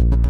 you